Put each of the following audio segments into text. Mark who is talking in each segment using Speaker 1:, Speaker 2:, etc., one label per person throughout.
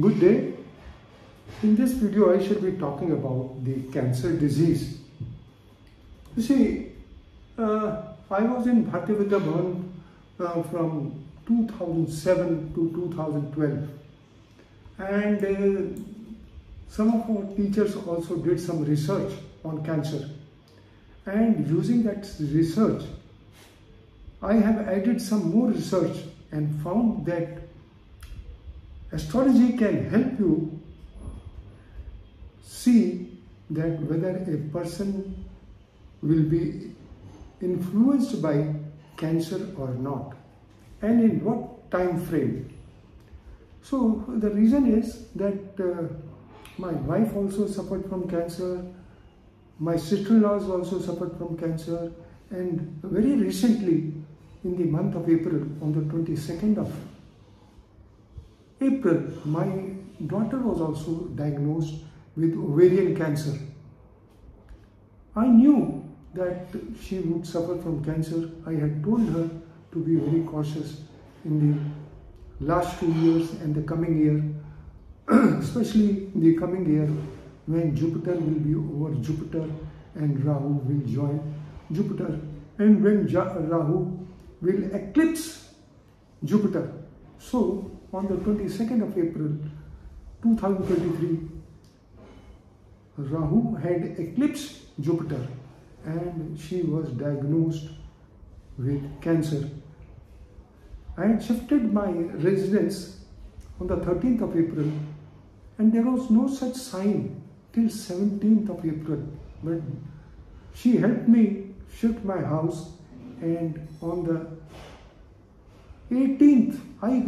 Speaker 1: Good day. In this video, I shall be talking about the cancer disease. You see, uh, I was in Bharatiya Vidya Bhavan uh, from 2007 to 2012 and uh, some of our teachers also did some research on cancer and using that research I have added some more research and found that astrology can help you see that whether a person will be influenced by cancer or not and in what time frame. So the reason is that uh, my wife also suffered from cancer, my sister-in-laws also suffered from cancer and very recently in the month of April on the 22nd of April my daughter was also diagnosed with ovarian cancer. I knew that she would suffer from cancer. I had told her to be very cautious in the last two years and the coming year, especially the coming year when Jupiter will be over Jupiter and Rahu will join Jupiter and when Rahu will eclipse Jupiter. So on the 22nd of April 2023, Rahu had eclipsed Jupiter and she was diagnosed with cancer. I had shifted my residence on the 13th of April and there was no such sign till 17th of April. But she helped me shift my house and on the 18th I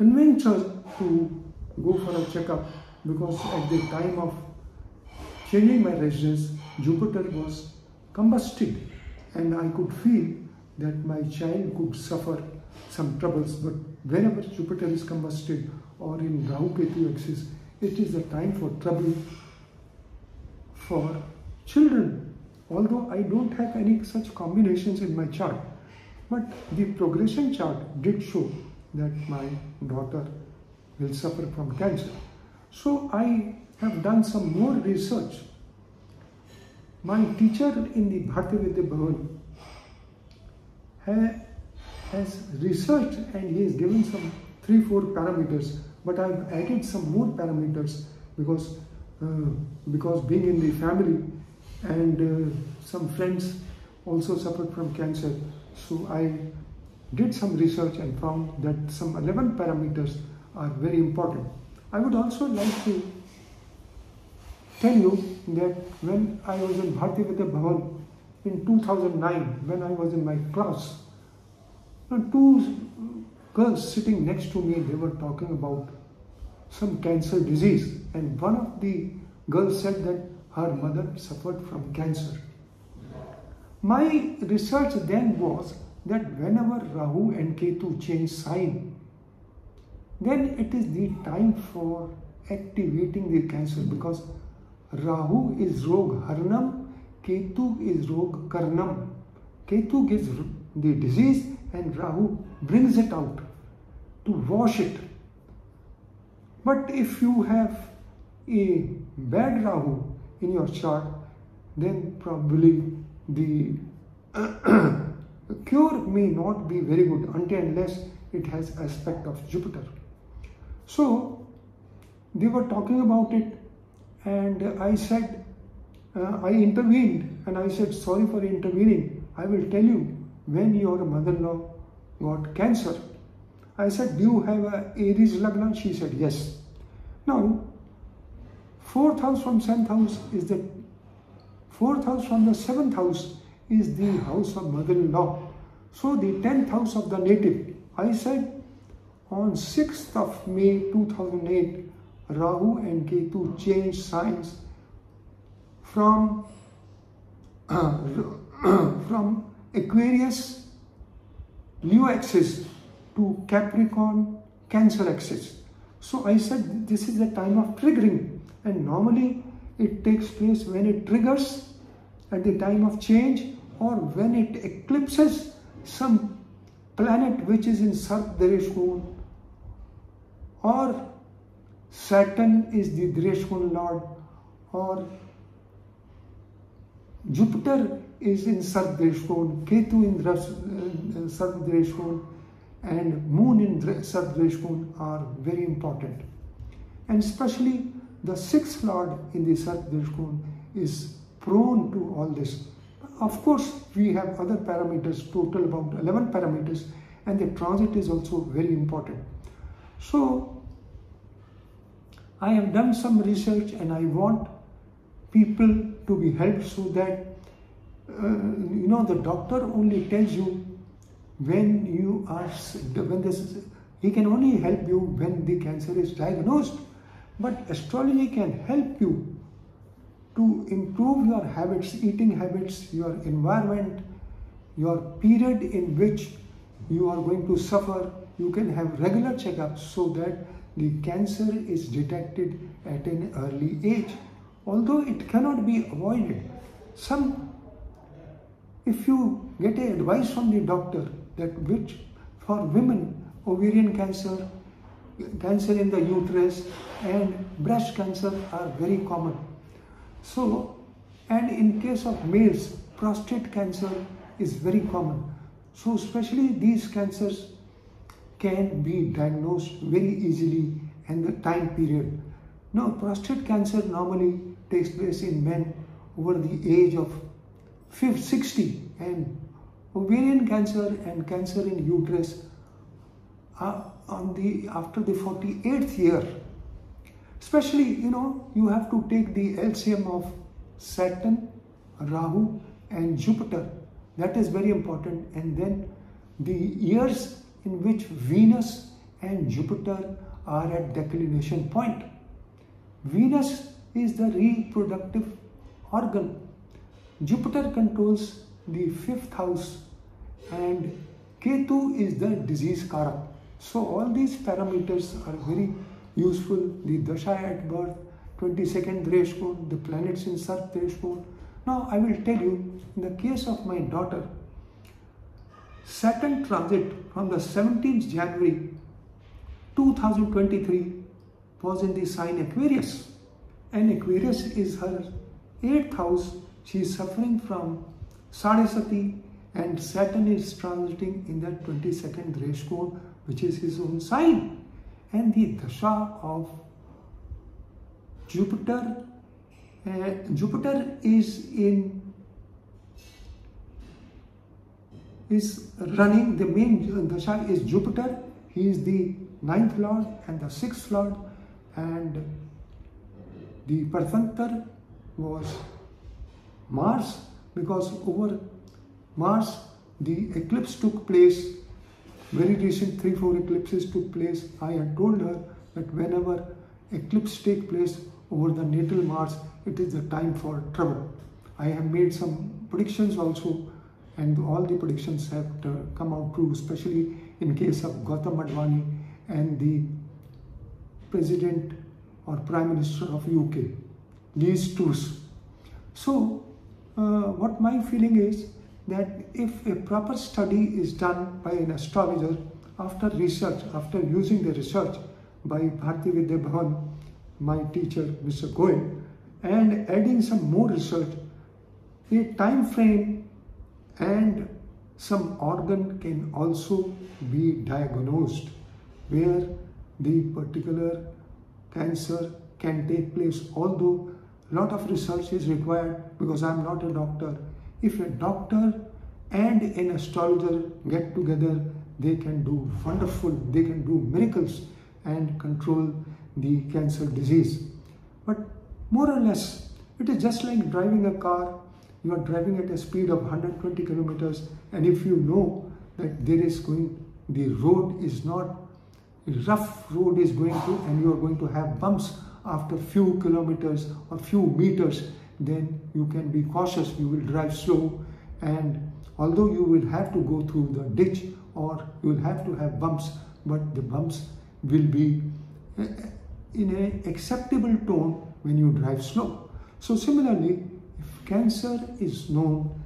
Speaker 1: convinced her to go for a checkup because at the time of changing my residence Jupiter was combusted and I could feel that my child could suffer some troubles but whenever Jupiter is combusted or in Rahu Ketu axis it is a time for trouble for children although I don't have any such combinations in my chart. But the progression chart did show that my daughter will suffer from cancer. So I have done some more research. My teacher in the Bharatiya Vidya Bhavan has researched and he has given some three, four parameters, but I've added some more parameters because, uh, because being in the family, and uh, some friends also suffered from cancer. So I did some research and found that some 11 parameters are very important. I would also like to tell you that when I was in Bharatiya Vidya Bhavan in 2009, when I was in my class, two girls sitting next to me, they were talking about some cancer disease. And one of the girls said that her mother suffered from cancer. My research then was that whenever Rahu and Ketu change sign, then it is the time for activating the cancer because Rahu is Rog Harnam, Ketu is Rog Karnam. Ketu gives the disease and Rahu brings it out to wash it. But if you have a bad Rahu, in your chart, then probably the cure may not be very good until unless it has aspect of Jupiter. So they were talking about it and I said, uh, I intervened and I said, sorry for intervening. I will tell you when your mother-in-law got cancer. I said, do you have a Aries Lagna? She said, yes. Now, Fourth house from seventh house is the fourth house from the seventh house is the house of mother-in-law. So the tenth house of the native. I said on 6th of May 2008, Rahu and Ketu changed signs from from Aquarius Leo axis to Capricorn Cancer axis. So I said this is the time of triggering and normally it takes place when it triggers at the time of change or when it eclipses some planet which is in Sarp Deresh moon or Saturn is the Dreshkun lord or Jupiter is in Sarvdreshkon, Ketu in uh, Sarvdreshkon and Moon in Sarvdreshkon are very important. And especially the sixth lord in the Sarvdreshkon is prone to all this. Of course, we have other parameters, total about 11 parameters, and the transit is also very important. So, I have done some research and I want people to be helped so that, uh, you know, the doctor only tells you when you are, when this, he can only help you when the cancer is diagnosed. But astrology can help you to improve your habits, eating habits, your environment, your period in which you are going to suffer. You can have regular checkups so that the cancer is detected at an early age. Although it cannot be avoided, some, if you get a advice from the doctor that which for women, ovarian cancer, cancer in the uterus and breast cancer are very common. So, and in case of males, prostate cancer is very common. So, especially these cancers can be diagnosed very easily and the time period. Now, prostate cancer normally takes place in men over the age of 60 and ovarian cancer and cancer in uterus are on the after the 48th year Especially, you know, you have to take the LCM of Saturn, Rahu and Jupiter. That is very important. And then the years in which Venus and Jupiter are at declination point. Venus is the reproductive organ. Jupiter controls the fifth house and Ketu is the disease karak. So all these parameters are very useful, the Dasha at birth, 22nd Dreshkun, the planets in Sarp Dreshkun. Now I will tell you, in the case of my daughter, Saturn transit from the 17th January 2023 was in the sign Aquarius. And Aquarius is her 8th house. She is suffering from Sadesati and Saturn is transiting in the 22nd Dreshkun, which is his own sign and the dasha of Jupiter. Uh, Jupiter is in is running the main dasha is Jupiter. He is the ninth lord and the sixth lord, and the Pratyantar was Mars because over Mars the eclipse took place very recent three, four eclipses took place. I had told her that whenever eclipse take place over the natal Mars, it is the time for trouble. I have made some predictions also and all the predictions have uh, come out true, especially in case of Gautam Adani and the President or Prime Minister of UK, these two. So, uh, what my feeling is, that if a proper study is done by an astrologer after research, after using the research by Bharti Vidya Bhavan, my teacher Mr. Goel, and adding some more research, a time frame and some organ can also be diagnosed where the particular cancer can take place although a lot of research is required because I'm not a doctor if a doctor and an astrologer get together, they can do wonderful, they can do miracles and control the cancer disease. But more or less, it is just like driving a car. You are driving at a speed of 120 kilometers, and if you know that there is going, the road is not rough road is going to, and you are going to have bumps after few kilometers or few meters, then you can be cautious, you will drive slow and although you will have to go through the ditch or you will have to have bumps, but the bumps will be eh, in an acceptable tone when you drive slow. So similarly, if cancer is known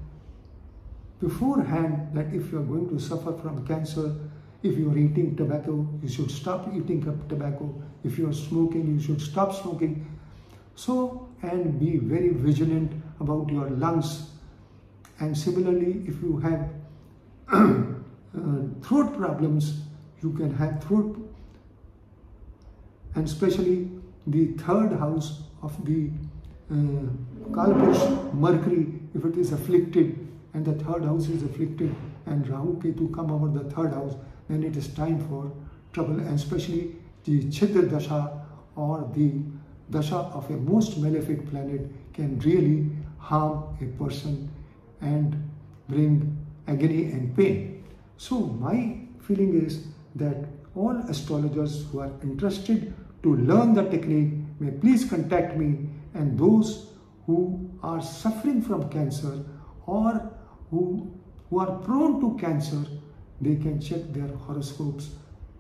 Speaker 1: beforehand that if you are going to suffer from cancer if you are eating tobacco, you should stop eating up tobacco. If you are smoking, you should stop smoking. So, and be very vigilant about your lungs. And similarly, if you have uh, throat problems, you can have throat, and especially the third house of the uh, Kalpurush, Mercury, if it is afflicted, and the third house is afflicted, and Rahu Ketu come over the third house, then it is time for trouble, and especially the Chhidra Dasha or the Dasha of a most malefic planet can really harm a person and bring agony and pain. So my feeling is that all astrologers who are interested to learn the technique may please contact me and those who are suffering from cancer or who, who are prone to cancer, they can check their horoscopes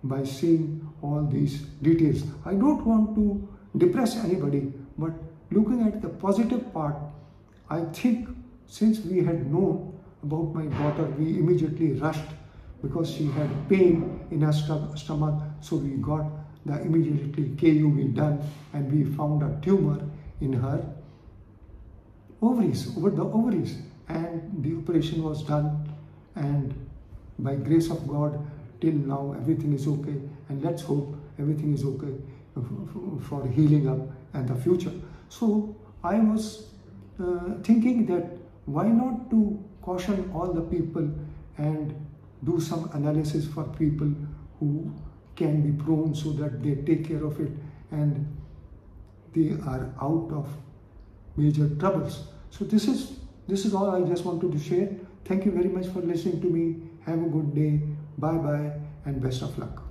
Speaker 1: by seeing all these details. I don't want to depress anybody, but looking at the positive part, I think since we had known about my daughter, we immediately rushed because she had pain in her stomach. So we got the immediately KUV done and we found a tumor in her ovaries, over the ovaries. And the operation was done and by grace of God, till now everything is okay. And let's hope everything is okay for healing up and the future. So I was uh, thinking that why not to caution all the people and do some analysis for people who can be prone so that they take care of it and they are out of major troubles. So this is this is all I just wanted to share. Thank you very much for listening to me. Have a good day. Bye bye and best of luck.